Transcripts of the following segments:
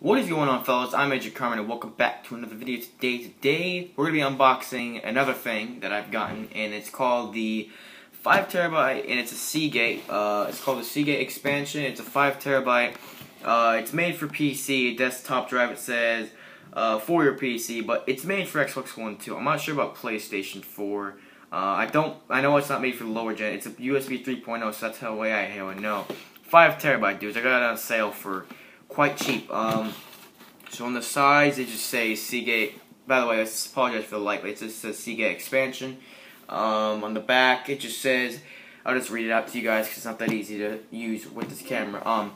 What is going on fellas? I'm Agent Carmen and welcome back to another video today. Today we're going to be unboxing another thing that I've gotten and it's called the 5 terabyte and it's a Seagate. Uh, it's called the Seagate expansion. It's a 5 terabyte. Uh, it's made for PC, desktop drive it says, uh, for your PC, but it's made for Xbox One too. I'm not sure about PlayStation 4. Uh, I don't, I know it's not made for the lower gen. It's a USB 3.0 so that's how way I know. 5 terabyte dudes. I got it on sale for quite cheap. Um, so on the sides, they just say Seagate. By the way, I apologize for the light, but it just says Seagate expansion. Um, on the back, it just says, I'll just read it out to you guys because it's not that easy to use with this camera. Um,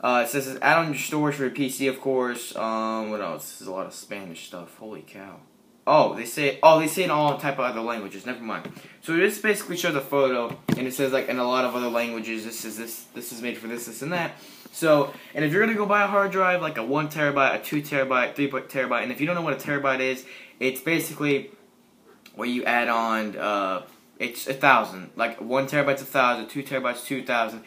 uh, it says add on your storage for your PC, of course. Um, what else? This is a lot of Spanish stuff. Holy cow. Oh, they say oh they say in all type of other languages. Never mind. So this basically shows a photo, and it says like in a lot of other languages, this is this this is made for this this and that. So and if you're gonna go buy a hard drive like a one terabyte, a two terabyte, three terabyte, and if you don't know what a terabyte is, it's basically where you add on uh, it's a thousand. Like one terabyte's a thousand, two terabytes two thousand,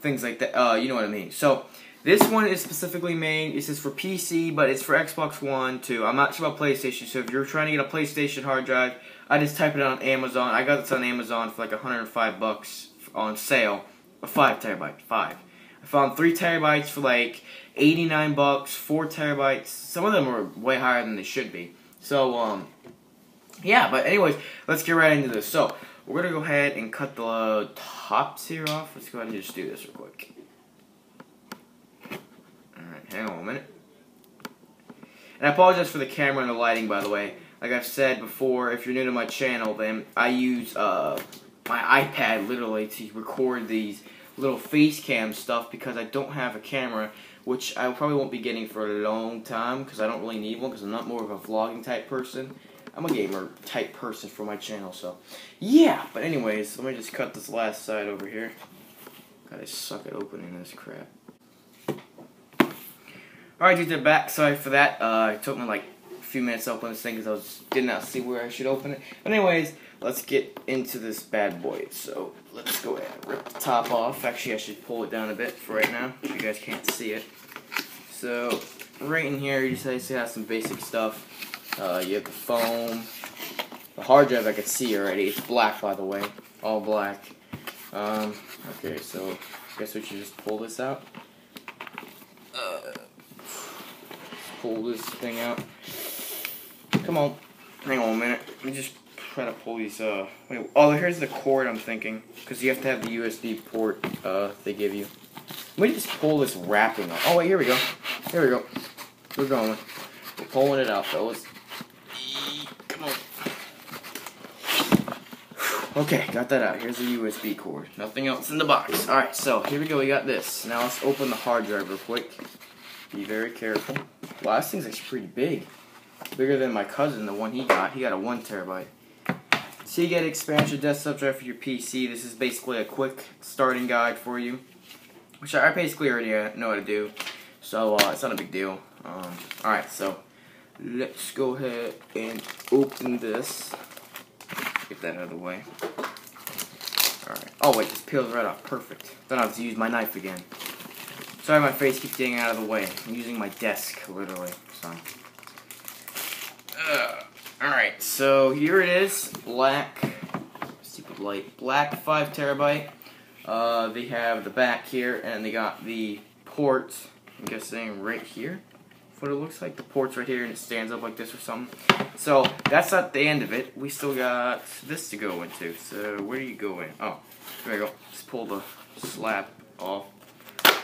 things like that. Uh, you know what I mean. So this one is specifically made, this is for PC, but it's for Xbox One too. I'm not sure about PlayStation, so if you're trying to get a PlayStation hard drive, I just type it on Amazon. I got this on Amazon for like 105 bucks on sale. A 5 terabyte, 5. I found 3 terabytes for like 89 bucks, 4 terabytes. Some of them are way higher than they should be. So, um, yeah, but anyways, let's get right into this. So, we're going to go ahead and cut the tops here off. Let's go ahead and just do this real quick. Hang on a minute. And I apologize for the camera and the lighting, by the way. Like I've said before, if you're new to my channel, then I use uh, my iPad literally to record these little face cam stuff because I don't have a camera, which I probably won't be getting for a long time because I don't really need one because I'm not more of a vlogging type person. I'm a gamer type person for my channel, so yeah. But anyways, let me just cut this last side over here. Gotta suck at opening this crap. Alright, dude, they're back. Sorry for that. Uh, it took me like a few minutes to open this thing because I was did not see where I should open it. But anyways, let's get into this bad boy. So let's go ahead and rip the top off. Actually, I should pull it down a bit for right now. If you guys can't see it. So right in here, you just have some basic stuff. Uh, you have the foam. The hard drive I can see already. It's black, by the way. All black. Um, okay, so I guess we should just pull this out. Uh, pull this thing out. Come on. Hang on a minute. Let me just try to pull these, uh, wait, oh, here's the cord I'm thinking, because you have to have the USB port, uh, they give you. Let me just pull this wrapping off. Oh, wait, here we go. Here we go. We're going. We're pulling it out, fellas. Come on. Okay, got that out. Here's the USB cord. Nothing else in the box. Alright, so here we go. We got this. Now let's open the hard drive real quick. Be very careful. Wow, this thing's actually pretty big. Bigger than my cousin, the one he got. He got a one terabyte. So you get expansion desktop drive for your PC. This is basically a quick starting guide for you, which I basically already uh, know how to do. So uh, it's not a big deal. Um, all right, so let's go ahead and open this. Get that out of the way. All right. Oh wait, this peels right off. Perfect. Then I have to use my knife again. Sorry my face keeps getting out of the way. I'm using my desk, literally. So. Uh, Alright, so here it is. Black. Stupid light. Black 5 terabyte. Uh, they have the back here, and they got the ports, I'm guessing right here. What it looks like. The port's right here, and it stands up like this or something. So, that's not the end of it. We still got this to go into. So, where do you go in? Oh, there we go. Just pull the slab off.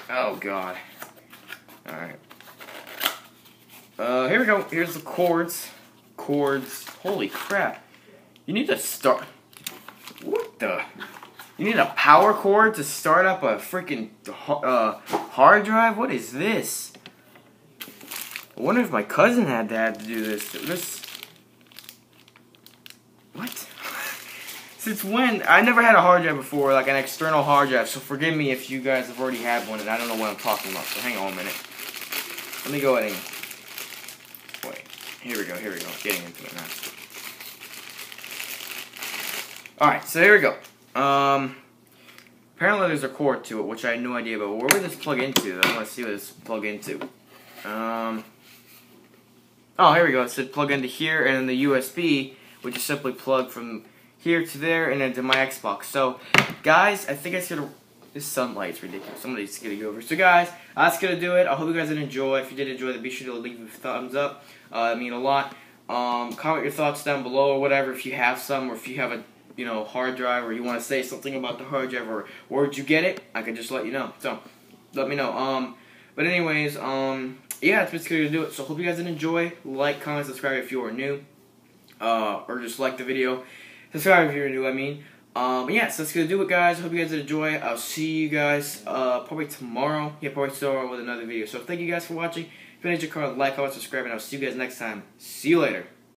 Oh god. Alright. Uh, here we go. Here's the cords. Cords. Holy crap. You need to start. What the? You need a power cord to start up a freaking uh, hard drive? What is this? I wonder if my cousin had to have to do this. This. What? Since when? I never had a hard drive before, like an external hard drive, so forgive me if you guys have already had one and I don't know what I'm talking about, so hang on a minute. Let me go ahead and... Wait. Here we go, here we go. Getting into it now. Alright, so here we go. Um, apparently there's a cord to it, which I had no idea about. Where would this plug into? I want to see what this plug into. Um, oh, here we go. It said plug into here, and then the USB, which is simply plug from here to there, and into my Xbox. So, guys, I think I gonna. This sunlight's ridiculous. Somebody's gonna go over. So, guys, that's gonna do it. I hope you guys did enjoy. If you did enjoy, then be sure to leave a thumbs up. Uh, I mean a lot. Um, comment your thoughts down below or whatever if you have some, or if you have a you know hard drive, or you want to say something about the hard drive, or where'd you get it? I can just let you know. So, let me know. Um, but anyways, um, yeah, that's basically gonna do it. So hope you guys did enjoy. Like, comment, subscribe if you are new, uh, or just like the video. Subscribe if you're new. I mean. Um, yeah, so that's gonna do it, guys. Hope you guys enjoy. I'll see you guys uh, probably tomorrow. Yeah, probably tomorrow with another video. So thank you guys for watching. If you enjoyed your comment, like, comment, subscribe, and I'll see you guys next time. See you later.